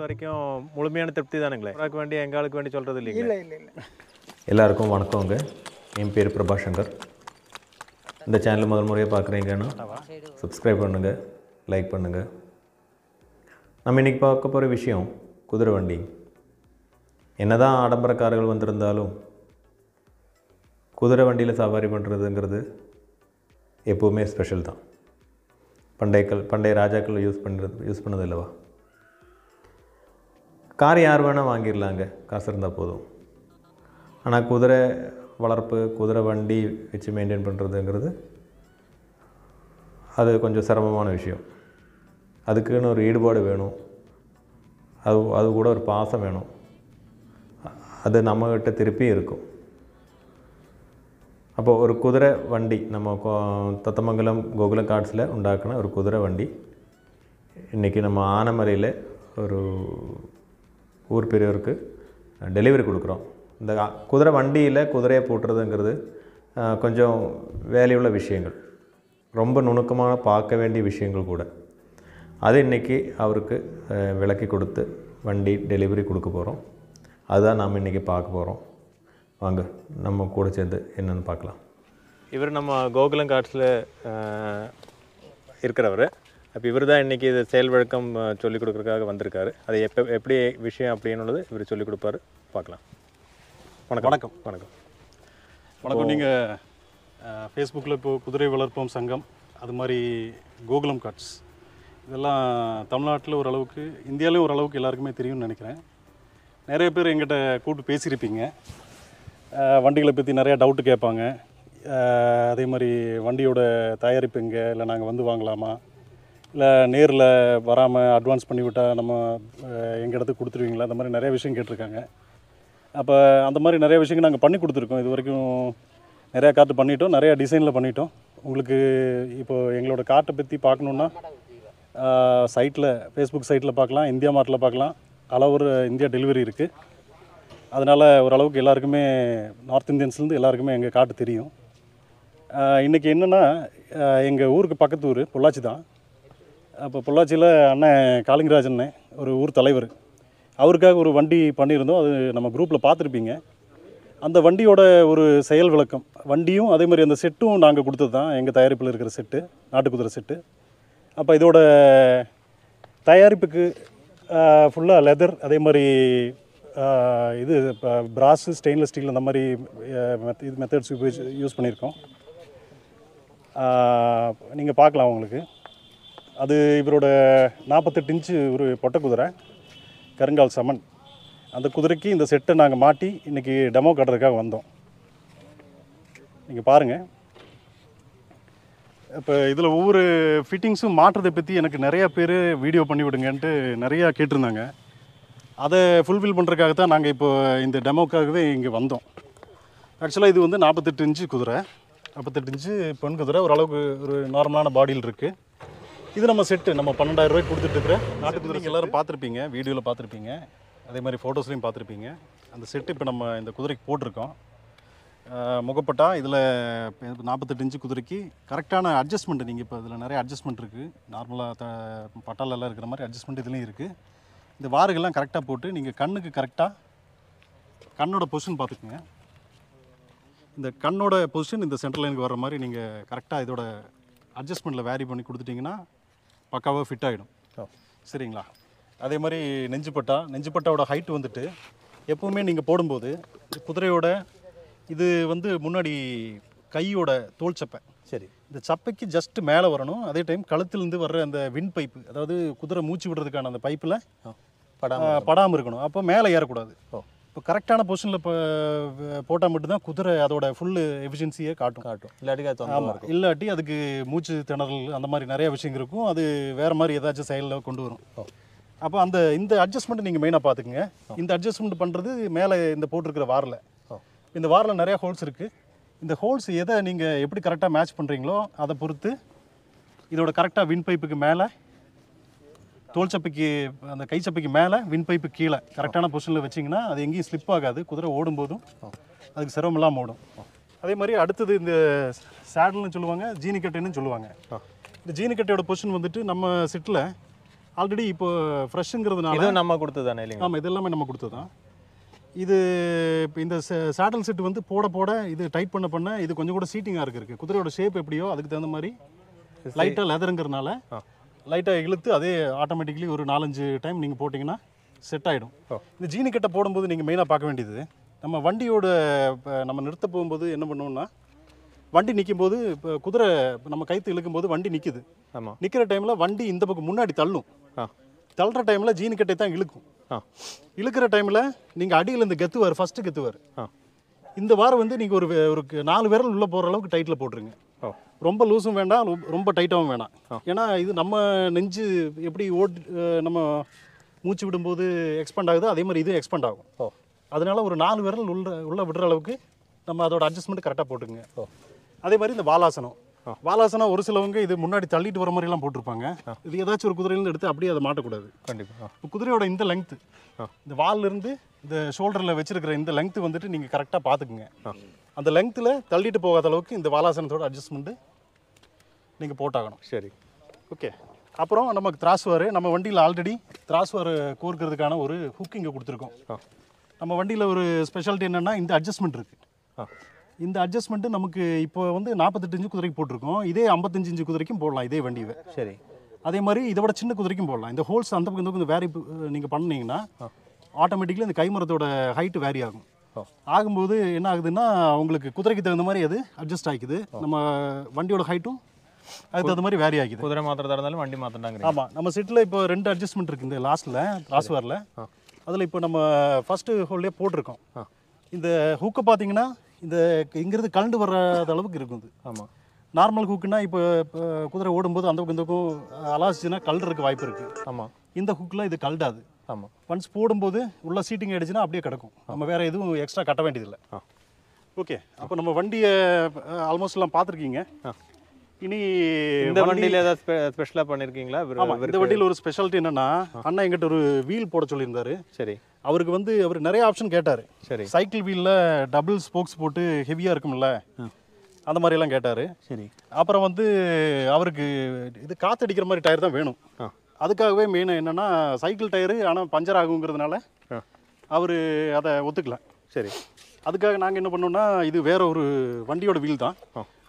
பொறுத்த வரைக்கும் முழுமையான திருப்தி தானுங்களே. உனக்கு வேண்டி எங்களுக்கு வேண்டி சொல்கிறது இல்லை இல்லை இல்லை. எல்லாருக்கும் வணக்கங்க. என் பேர் பிரபாசங்கர் இந்த சேனல் முதல் முறையாக பார்க்குறீங்கன்னா சப்ஸ்கிரைப் பண்ணுங்கள் லைக் பண்ணுங்கள் நம்ம இன்றைக்கி பார்க்க போகிற விஷயம் குதிரை வண்டி. என்னதான் ஆடம்பர கார்கள் வந்திருந்தாலும் குதிரை வண்டியில் சவாரி பண்ணுறதுங்கிறது எப்போவுமே ஸ்பெஷல் தான். பண்டைய கல் பண்டைய ராஜாக்கள் யூஸ் பண்ணுறது யூஸ் பண்ணது இல்லவா? கார் யார் வேணால் வாங்கிடலாங்க. காசு இருந்தால் போதும். ஆனால் குதிரை வளர்ப்பு குதிரை வண்டி வச்சு மெயின்டைன் பண்ணுறதுங்கிறது அது கொஞ்சம் சிரமமான விஷயம். அதுக்குன்னு ஒரு ஈடுபாடு வேணும். அது அது கூட ஒரு பாசம் வேணும். அது நம்மக்கிட்ட திருப்பி இருக்கும். அப்போ ஒரு குதிரை வண்டி நம்ம கோ- தத்தமங்கலம் கோகுலம் கார்ட்ஸில் உண்டாக்குன ஒரு குதிரை வண்டி இன்றைக்கி நம்ம ஆனமலையில் ஒரு ஊர் பெரியவருக்கு டெலிவரி கொடுக்குறோம். இந்த குதிரை வண்டியில் குதிரையை போட்டுறதுங்கிறது கொஞ்சம் வேலையுள்ள விஷயங்கள். ரொம்ப நுணுக்கமாக பார்க்க வேண்டிய விஷயங்கள் கூட. அது இன்றைக்கி அவருக்கு விளக்கி கொடுத்து வண்டி டெலிவரி கொடுக்க போகிறோம் அதுதான் நாம் இன்றைக்கி பார்க்க போகிறோம் வாங்க நம்ம கூட சேர்ந்து என்னென்னு பார்க்கலாம். இவர் நம்ம கோகுலம் காட்ஸில் இருக்கிறவர். அப்போ இவர் தான் இன்றைக்கி இது செயல் விளக்கம் சொல்லிக் கொடுக்குறதுக்காக வந்திருக்காரு. அது எப்போ எப்படி விஷயம் அப்படின்னுள்ளது இவர் சொல்லிக் கொடுப்பாரு. பார்க்கலாம். வணக்கம். வணக்கம். வணக்கம். வணக்கம். நீங்கள் ஃபேஸ்புக்கில் இப்போ குதிரை வளர்ப்போம் சங்கம் அது மாதிரி கோகுலம் கார்ட்ஸ் இதெல்லாம் தமிழ்நாட்டில் ஓரளவுக்கு இந்தியாவிலும் ஓரளவுக்கு எல்லாருக்குமே தெரியும்னு நினைக்கிறேன். நிறைய பேர் எங்கிட்ட கூப்பிட்டு பேசியிருப்பீங்க. வண்டிகளை பற்றி நிறையா டவுட்டு கேட்பாங்க. அதே மாதிரி வண்டியோட தயாரிப்பு எங்கே? இல்லை நாங்கள் வந்து வாங்கலாமா? இல்லை நேரில் வராமல் அட்வான்ஸ் பண்ணிவிட்டால் நம்ம எங்கள் இடத்துக்கு கொடுத்துருவீங்களா? அந்த மாதிரி நிறைய விஷயம் கேட்டிருக்காங்க. அப்போ அந்த மாதிரி நிறைய விஷயங்கள் நாங்கள் பண்ணி கொடுத்துருக்கோம். இது வரைக்கும் நிறையா கார்ட்டு பண்ணிட்டோம். நிறையா டிசைனில் பண்ணிட்டோம். உங்களுக்கு இப்போ எங்களோட கார்ட்டை பற்றி பார்க்கணுன்னா சைட்டில் ஃபேஸ்புக் சைட்டில் பார்க்கலாம். இந்தியா மார்ட்டில் பார்க்கலாம். அளவுற இந்தியா டெலிவரி இருக்குது அதனால் ஓரளவுக்கு எல்லாருக்குமே நார்த் இந்தியன்ஸ்லேருந்து எல்லாருக்குமே எங்கள் காட்டு தெரியும். இன்றைக்கி என்னென்னா எங்கள் ஊருக்கு பக்கத்து ஊர் பொள்ளாச்சி தான். அப்போ பொள்ளாச்சியில் அண்ணன் காளிங்கராஜ் ஒரு ஊர் தலைவர். அவருக்காக ஒரு வண்டி பண்ணியிருந்தோம். அது நம்ம குரூப்பில் பார்த்துருப்பீங்க. அந்த வண்டியோட ஒரு செயல் விளக்கம். வண்டியும் அதே மாதிரி அந்த செட்டும் நாங்கள் கொடுத்தது தான். எங்கள் தயாரிப்பில் இருக்கிற செட்டு நாட்டுக்குதிரை செட்டு. அப்போ இதோட தயாரிப்புக்கு ஃபுல்லாக லெதர் அதே மாதிரி இது இது பிராஸு ஸ்டெயின்லெஸ் ஸ்டீல் அந்த மாதிரி மெத் இது மெத்தட்ஸ் யூஸ் பண்ணியிருக்கோம். நீங்கள் பார்க்கலாம் உங்களுக்கு. அது இவரோட நாற்பத்தெட்டு இன்ச்சு ஒரு பொட்டை குதிரை கருங்கால் சமன். அந்த குதிரைக்கு இந்த செட்டை நாங்கள் மாட்டி இன்றைக்கி டெமோ காட்டுறதுக்காக வந்தோம். நீங்கள் பாருங்கள் இப்போ இதில் ஒவ்வொரு ஃபிட்டிங்ஸும் மாற்றுறதை பற்றி எனக்கு நிறையா பேர் வீடியோ பண்ணி விடுங்கன்ட்டு நிறையா கேட்டிருந்தாங்க. அதை ஃபுல்ஃபில் பண்ணுறதுக்காக தான் நாங்கள் இப்போ இந்த டெமோக்காகவே இங்கே வந்தோம். ஆக்சுவலாக இது வந்து நாற்பத்தெட்டு இன்ச்சு குதிரை. நாற்பத்தெட்டு இன்ச்சு பெண் குதிரை. ஓரளவுக்கு ஒரு நார்மலான பாடியில் இருக்குது இது நம்ம செட்டு நம்ம பன்னெண்டாயிரம் ரூபாய்க்கு கொடுத்துட்டு இருக்கிற நாட்டு குதிரை எல்லாரும் பார்த்துருப்பீங்க வீடியோவில் பார்த்துருப்பீங்க. அதே மாதிரி ஃபோட்டோஸ்லையும் பார்த்துருப்பீங்க. அந்த செட்டு இப்போ நம்ம இந்த குதிரைக்கு போட்டிருக்கோம். முகப்பட்டா இதில் நாற்பத்தெட்டு இன்ச்சு குதிரைக்கு கரெக்டான அட்ஜஸ்ட்மெண்ட் நீங்கள் இப்போ இதில் நிறைய அட்ஜஸ்ட்மெண்ட் இருக்குது நார்மலாக த பட்டாலெல்லாம் இருக்கிற மாதிரி அட்ஜஸ்ட்மெண்ட் இதுலேயும் இருக்குது இந்த வாருகள்லாம் கரெக்டாக போட்டு நீங்கள் கண்ணுக்கு கரெக்டாக கண்ணோட பொசிஷன் பார்த்துக்குங்க. இந்த கண்ணோட பொசிஷன் இந்த சென்ட்ரல் லைனுக்கு வர்ற மாதிரி நீங்கள் கரெக்டாக இதோட அட்ஜஸ்ட்மெண்ட்டில் வேரி பண்ணி கொடுத்துட்டிங்கன்னா பக்காவாக ஃபிட் ஆகிடும் சரிங்களா? அதே மாதிரி நெஞ்சுப்பட்டா நெஞ்சுப்பட்டாவோட ஹைட் வந்துட்டு எப்போவுமே நீங்கள் போடும்போது குதிரையோட இது வந்து முன்னாடி கையோட தோல் சப்பை. சரி. இந்த சப்பைக்கு ஜஸ்ட் மேலே வரணும். அதே டைம் கழுத்துலேருந்து வர்ற அந்த வின் பைப்பு அதாவது குதிரை மூச்சு விடுறதுக்கான அந்த பைப்பில் படாம படாமல் இருக்கணும். அப்போ மேலே ஏறக்கூடாது. ஓ. இப்போ கரெக்டான பொசிஷனில் இப்போ போட்டால் மட்டும்தான் குதிரை அதோட ஃபுல் எஃபிஷியன்சியை காட்டும். காட்டும். இல்லாட்டி ஆமாம் இல்லாட்டி அதுக்கு மூச்சு திணறல் அந்த மாதிரி நிறைய விஷயங்கள் இருக்கும். அது வேறு மாதிரி ஏதாச்சும் செயலில் கொண்டு வரும். அப்போ அந்த இந்த அட்ஜஸ்ட்மெண்ட் நீங்கள் மெயினாக பார்த்துக்குங்க இந்த அட்ஜஸ்ட்மெண்ட் பண்ணுறது மேலே இந்த போட்டிருக்கிற வாரில். இந்த வாரில் நிறைய ஹோல்ஸ் இருக்குது இந்த ஹோல்ஸ் எதை நீங்கள் எப்படி கரெக்டாக மேட்ச் பண்ணுறீங்களோ அதை பொறுத்து இதோட கரெக்டாக வின் பைப்புக்கு மேலே தோல் சப்பைக்கு அந்த கை சப்பைக்கு மேலே வின் பைப்பு கீழே கரெக்டான பொசிஷனில் வச்சிங்கன்னா அது எங்கேயும் ஸ்லிப் ஆகாது. குதிரை ஓடும்போதும் அதுக்கு சிரமம் இல்லாமல் ஓடும். அதே மாதிரி அடுத்தது இந்த சேடல்னு சொல்லுவாங்க ஜீனிக்கட்டைன்னு சொல்லுவாங்க. இந்த ஜீனிக்கட்டையோட பொசிஷன் வந்துட்டு நம்ம செட்டில் ஆல்ரெடி இப்போ ஃப்ரெஷ்ஷுங்கிறதுனால நம்ம கொடுத்தது தானே இல்லைங்க ஆமாம் இது எல்லாமே நம்ம கொடுத்தது தான் இது இப்போ இந்த சேடல் செட் வந்து போட போட இது டைட் பண்ண பண்ண இது கொஞ்சம் கூட சீட்டிங்காக இருக்கு இருக்கு. குதிரையோட ஷேப் எப்படியோ அதுக்கு தகுந்த மாதிரி லைட்டாக லெதருங்கிறதுனால லைட்டாக இழுத்து அதே ஆட்டோமேட்டிக்கலி ஒரு நாலஞ்சு டைம் நீங்கள் போட்டிங்கன்னா செட் ஆகிடும் இந்த ஜீனி கட்டை போடும்போது நீங்கள் மெயினாக பார்க்க வேண்டியது நம்ம வண்டியோட இப்போ நம்ம நிறுத்த போகும்போது என்ன பண்ணுவோம்னா வண்டி நிற்கும் போது இப்போ குதிரை நம்ம கைத்து இழுக்கும் போது வண்டி நிற்குது ஆமாம் நிற்கிற டைமில் வண்டி இந்த பக்கம் முன்னாடி தள்ளும். ஆ. தள்ளுற டைமில் ஜீனி கட்டை தான் இழுக்கும். ஆ. இழுக்கிற டைமில் நீங்கள் அடியில் இந்த கத்துவார் ஃபஸ்ட்டு கத்துவார். ஆ. இந்த வாரம் வந்து நீங்கள் ஒரு ஒரு நாலு விரல் உள்ளே போகிற அளவுக்கு டைட்டில் போட்டுருங்க. ரொம்ப லூஸும் வேண்டாம் ரொம்ப- டைட்டாகவும் வேணாம். ஏன்னா இது நம்ம நெஞ்சு எப்படி ஓட் நம்ம மூச்சு விடும்போது எக்ஸ்பெண்ட் ஆகுதோ அதே மாதிரி இதுவும் எக்ஸ்பெண்ட் ஆகும். ஓ. அதனால ஒரு நாலு விரல் உள்ள உள்ள விடுற அளவுக்கு நம்ம அதோட அட்ஜஸ்ட்மெண்ட் கரெக்டாக போட்டுங்க அதே மாதிரி இந்த வாலாசனம். வாலாசனம் ஒரு சிலவங்க இது முன்னாடி தள்ளிட்டு வர மாதிரிலாம் போட்டிருப்பாங்க. இது ஏதாச்சும் ஒரு குதிரையிலேருந்து எடுத்து அப்படியே அதை மாட்டக்கூடாது. கண்டிப்பாக இப்போ குதிரையோட இந்த லெங்க்த்து இந்த வால்ல இருந்து இந்த ஷோல்டரில் வச்சிருக்கிற இந்த லெங்க்த்து வந்துட்டு நீங்கள் கரெக்டாக பார்த்துக்குங்க. அந்த லெங்க்த்தில் தள்ளிட்டு போகாத அளவுக்கு இந்த வாலாசனத்தோட அட்ஜஸ்ட்மெண்ட்டு நீங்கள் போட்டாகணும். சரி. ஓகே அப்புறம் நமக்கு திராஸ்வார் நம்ம வண்டியில் ஆல்ரெடி திராஸ்வார் கோர்க்கிறதுக்கான ஒரு ஹுக் இங்கே கொடுத்துருக்கோம். நம்ம வண்டியில் ஒரு ஸ்பெஷாலிட்டி என்னென்னா இந்த அட்ஜஸ்ட்மெண்ட் இருக்குது ஆ. இந்த அட்ஜஸ்ட்மெண்ட்டு நமக்கு இப்போ வந்து நாற்பத்தெட்டு இன்ச்சு குதிரைக்கு போட்டிருக்கோம். இதே ஐம்பத்தஞ்சு இன்ச்சு குதிரைக்கும் போடலாம் இதே வண்டியை சரி. அதே மாதிரி இதை விட சின்ன குதிரைக்கும் போடலாம். இந்த ஹோல்ஸ் அந்த பக்கம் இந்த பக்கம் வேரி நீங்கள் பண்ணீங்கன்னா ஆட்டோமேட்டிக்கலி இந்த கைமரத்தோட ஹைட்டு வேரி ஆகும். ஆகும்போது என்ன ஆகுதுன்னா உங்களுக்கு குதிரைக்கு தகுந்த மாதிரி அது அட்ஜஸ்ட் ஆகிக்குது. நம்ம வண்டியோட ஹைட்டும் அதுக்கு தகுந்த மாதிரி வேரி ஆகிக்குது. குதிரை மாத்திரதா இருந்தாலும் வண்டி மாத்திரதாங்க ஆமாம் நம்ம செட்டில் இப்போ ரெண்டு அட்ஜஸ்ட்மெண்ட் இருக்குது இந்த லாஸ்ட்டில் கிராஸ்வேரில் அதில் இப்போ நம்ம ஃபஸ்ட்டு ஹோல்லே போட்டிருக்கோம். இந்த ஹூக்கை பார்த்தீங்கன்னா இந்த இங்கிருந்து கலண்டு வர்றாத அளவுக்கு இருக்கும் இது ஆமாம் நார்மல் ஹூக்குனா இப்போ குதிரை ஓடும்போது அந்த பக்கம் இந்த பக்கம் அலாசிச்சுன்னா கல்றதுக்கு வாய்ப்பு இருக்குது ஆமாம் இந்த ஹுக்கில் இது கல்டாது ஆமாம் ஒன்ஸ் போடும்போது உள்ள சீட்டிங் ஆயிடுச்சுன்னா அப்படியே கிடக்கும். நம்ம வேற எதுவும் எக்ஸ்ட்ரா கட்ட வேண்டியதில்லை. ஓகே அப்போ நம்ம வண்டியை ஆல்மோஸ்ட் எல்லாம் பார்த்துருக்கீங்க. இனி இந்த வண்டியில் ஏதாவது ஸ்பெ ஸ்பெஷலாக பண்ணியிருக்கீங்களா ஆமாம் இந்த வண்டியில் ஒரு ஸ்பெஷாலிட்டி என்னன்னா அண்ணா எங்கிட்ட ஒரு வீல் போட சொல்லியிருந்தாரு. சரி. அவருக்கு வந்து அவர் நிறைய ஆப்ஷன் கேட்டார். சரி. சைக்கிள் வீலில் டபுள் ஸ்போக்ஸ் போட்டு ஹெவியாக இருக்கும்ல. அந்த மாதிரியெல்லாம் கேட்டார். சரி. அப்புறம் வந்து அவருக்கு இது காத்தடிக்கிற மாதிரி டயர் தான் வேணும். ஆ. அதுக்காகவே மெயின் என்னன்னா சைக்கிள் டயரு ஆனால் பஞ்சர் ஆகுங்கிறதுனால. அவர் அதை ஒத்துக்கல. சரி. அதுக்காக நாங்கள் என்ன பண்ணோம்னா இது வேற ஒரு வண்டியோட வீல் தான்.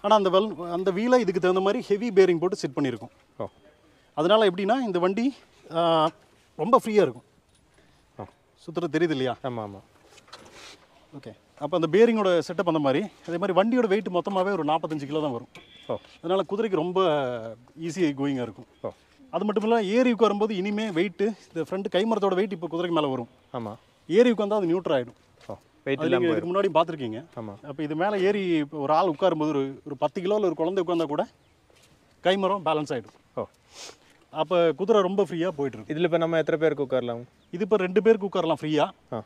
ஆனால் அந்த வெல் அந்த வீலை இதுக்கு தகுந்த மாதிரி ஹெவி பேரிங் போட்டு செட் பண்ணியிருக்கோம். ஓ அதனால எப்படின்னா இந்த வண்டி ரொம்ப ஃப்ரீயாக இருக்கும். ஆ. சுற்றுறது தெரியுது இல்லையா? ஆமாம் ஆமாம் ஓகே அப்போ அந்த பேரிங்கோட செட்டப் அந்த மாதிரி அதே மாதிரி வண்டியோட வெயிட் மொத்தமாகவே ஒரு நாற்பத்தஞ்சு கிலோ தான் வரும். ஓ. அதனால் குதிரைக்கு ரொம்ப ஈஸியாக கோயிங்காக இருக்கும். ஓ. அது மட்டும் இல்லாமல் ஏரி உட்காரும்போது இனிமே வெயிட்டு இந்த ஃப்ரண்ட் கைமரத்தோட வெயிட் இப்போ குதிரைக்கு மேலே வரும். ஆமாம் ஏரி உட்காந்தா அது நியூட்ரல் ஆகிடும் வெயிட் அது இல்லாமல் இதுக்கு முன்னாடி பார்த்துருக்கீங்க. ஆமாம் அப்போ இது மேலே ஏறி இப்போ ஒரு ஆள் உட்காரும்போது ஒரு ஒரு பத்து கிலோவில் ஒரு குழந்தை உட்காந்தா கூட கைமரம் பேலன்ஸ் ஆகிடும் ஓ. அப்போ குதிரை ரொம்ப ஃப்ரீயாக போயிட்டுருக்கு. இதில் இப்போ நம்ம எத்தனை பேருக்கு உட்காரலாம்? இது இப்போ ரெண்டு பேருக்கு உட்காரலாம் ஃப்ரீயாக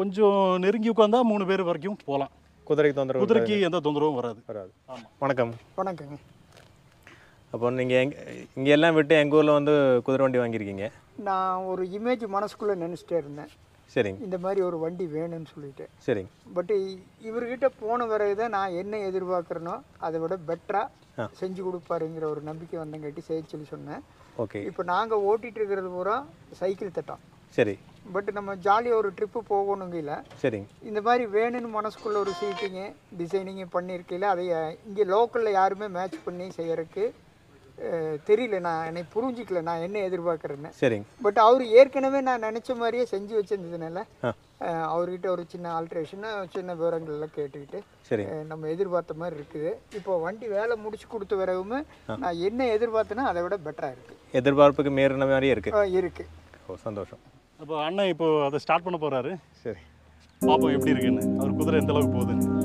கொஞ்சம் நெருங்கி உட்காந்தா மூணு பேர் வரைக்கும் போகலாம் குதிரைக்கு தொந்தரவு குதிரைக்கு எந்த தொந்தரவும் வராது. வராது. ஆமாம் வணக்கம். வணக்கங்க. அப்போ நீங்கள் எங் இங்கே எல்லாம் விட்டு எங்கள் ஊரில் வந்து குதிரை வண்டி வாங்கியிருக்கீங்க? நான் ஒரு இமேஜ் மனசுக்குள்ளே நினச்சிட்டே இருந்தேன். சரிங்க. இந்த மாதிரி ஒரு வண்டி வேணும்னு சொல்லிட்டு. சரிங்க. பட் இவர்கிட்ட போன பிறகு தான் நான் என்ன எதிர்பார்க்குறேனோ அதை விட. பெட்டராக செஞ்சு கொடுப்பாருங்கிற ஒரு நம்பிக்கை வந்தங்காட்டி செய்ய சொல்லி சொன்னேன். ஓகே. இப்போ நாங்கள் ஓட்டிகிட்டு இருக்கிறது பூரா சைக்கிள் தட்டம். சரி. பட் நம்ம ஜாலியாக ஒரு ட்ரிப்பு போகணுங்கல சரிங்க. இந்த மாதிரி வேணும்னு மனசுக்குள்ள ஒரு சீட்டிங்கு டிசைனிங்கு பண்ணியிருக்கையில் அதை இங்கே லோக்கலில் யாருமே மேட்ச் பண்ணி செய்யறதுக்கு அஹ், தெரியல நான் என்னை புரிஞ்சிக்கல நான் என்ன எதிர்பார்க்குறேன்னு. சரிங்க. பட் அவர் ஏற்கனவே நான் நினச்ச மாதிரியே செஞ்சு வச்சிருந்ததுனால அவர்கிட்ட ஒரு சின்ன ஆல்ட்ரேஷன் சின்ன விவரங்கள் எல்லாம் கேட்டுக்கிட்டு அஹ், நம்ம எதிர்பார்த்த மாதிரி இருக்குது. இப்போ வண்டி வேலை முடிச்சு கொடுத்த பிறகுமே நான் என்ன எதிர்பார்த்தேனோ அதை விட பெட்டராக இருக்குது எதிர்பார்ப்புக்கு மீறின மாதிரியே இருக்குது இருக்குது ஓ சந்தோஷம். அப்போ அண்ணன் இப்போ அதை ஸ்டார்ட் பண்ண போகிறாரு சரி. பார்ப்போம் எப்படி இருக்குன்னு. அவர் குதிரை எந்த அளவுக்கு போகுதுன்னு.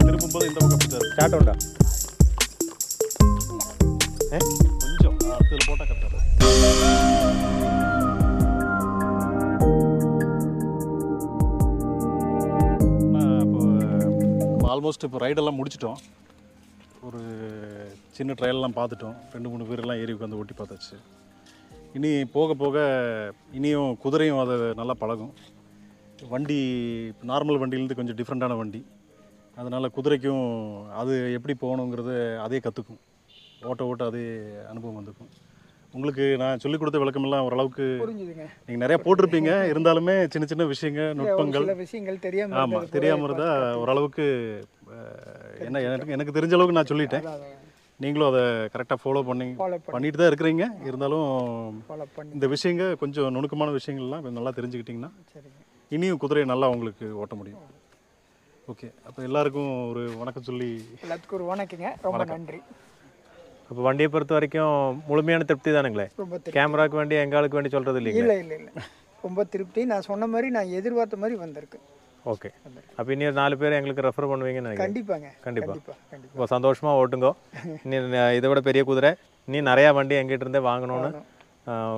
திரும்பும்போது இந்த பக்கம் அப்படி தான் இருக்கு. ചാട്ടം ഉണ്ടോ ഏ கொஞ்சம் அடுத்ததில் போட்டால் கரெக்டாக இப்போ ஆல்மோஸ்ட் இப்போ ரைடெல்லாம் முடிச்சிட்டோம் ஒரு சின்ன ட்ரையல்லாம் பார்த்துட்டோம் ரெண்டு மூணு பேரெல்லாம் ஏறி உட்காந்து ஓட்டி பார்த்தாச்சு இனி போக போக இனியும் குதிரையும் அதை நல்லா பழகும். வண்டி நார்மல் வண்டியிலேருந்து கொஞ்சம் டிஃப்ரெண்ட்டான வண்டி. அதனால் குதிரைக்கும் அது எப்படி போகணுங்கிறது அதே கற்றுக்கும் ஓட்ட ஓட்ட அதே அனுபவம் வந்துக்கும். உங்களுக்கு நான் சொல்லிக் கொடுத்த விளக்கமெல்லாம் ஓரளவுக்கு நீங்கள் நிறையா போட்டிருப்பீங்க. இருந்தாலுமே சின்ன சின்ன விஷயங்கள் நுட்பங்கள். விஷயங்கள் தெரியாம ஆமாம் தெரியாமல் இருந்தால் ஓரளவுக்கு என்ன எனக்கு எனக்கு தெரிஞ்ச அளவுக்கு நான் சொல்லிட்டேன். நீங்களும் அதை கரெக்டாக ஃபாலோ பண்ணி பண்ணிட்டு தான் இருக்கிறீங்க. இருந்தாலும் இந்த விஷயங்க கொஞ்சம் நுணுக்கமான விஷயங்கள்லாம் கொஞ்சம் நல்லா தெரிஞ்சுக்கிட்டிங்கன்னா இனியும் குதிரையை நல்லா உங்களுக்கு ஓட்ட முடியும். ஓகே. அப்போ எல்லாருக்கும் ஒரு வணக்கம் சொல்லி எல்லாத்துக்கும் ஒரு வணக்கங்க. ரொம்ப நன்றி. அப்போ வண்டியை பொறுத்த வரைக்கும் முழுமையான திருப்தி தானுங்களே? கேமராவுக்கு வேண்டி எங்காளுக்கு வேண்டி சொல்கிறது இல்லை இல்லை இல்லை. ரொம்ப திருப்தி. நான் சொன்ன மாதிரி நான் எதிர்பார்த்த மாதிரி வந்திருக்கேன் ஓகே அப்போ இனி ஒரு நாலு பேர் எங்களுக்கு ரெஃபர் பண்ணுவீங்கன்னு நினைக்கிறேன். கண்டிப்பாங்க. கண்டிப்பா. கண்டிப்பா. கண்டிப்பா. இப்போ சந்தோஷமாக ஓட்டுங்கோ. இனி ந- இதை விட பெரிய குதிரை. இனி நிறையா வண்டி எங்கிட்ட இருந்தே வாங்கணும்னு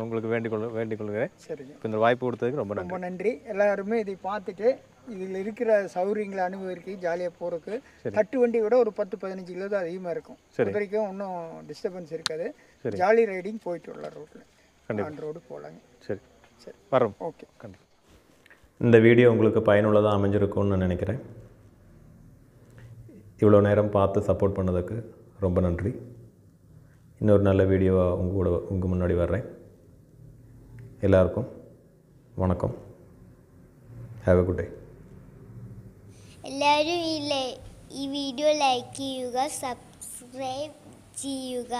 உங்களுக்கு வேண்டிக் கொள் வேண்டிக் கொள்கிறேன் சரிங்க. இப்போ இந்த வாய்ப்பு கொடுத்ததுக்கு ரொம்ப நன்றி. ரொம்ப நன்றி. எல்லாருமே இதை பார்த்துட்டு இதில் இருக்கிற சௌகரியங்களை அனுபவிக்க ஜாலியாக போகிறதுக்கு தட்டு வண்டி விட ஒரு பத்து பதினஞ்சு கிலோ தான் அதிகமாக இருக்கும். குதிரைக்கும் ஒன்றும் டிஸ்டர்பன்ஸ் இருக்காது. ஜாலி ரைடிங் போயிட்டு வரலாம் ரோட்டில் ஆன் ரோடு போகலாங்க சரி. சரி. வரோம் ஓகே கண்டிப்பாக இந்த வீடியோ உங்களுக்கு பயனுள்ளதாக அமைஞ்சிருக்கும்னு நான் நினைக்கிறேன் இவ்வளோ நேரம் பார்த்து சப்போர்ட் பண்ணதுக்கு ரொம்ப நன்றி இன்னொரு நல்ல வீடியோவை உங்கள் கூட உங்கள் முன்னாடி வர்றேன் எல்லாருக்கும் வணக்கம் ഹാവ് എ ഗുഡ് ഡേ എല്ലാവരും ഈ ലൈ ഈ വീഡിയോ ലൈക്ക് ചെയ്യുക സബ്സ്ക്രൈബ് ചെയ്യുക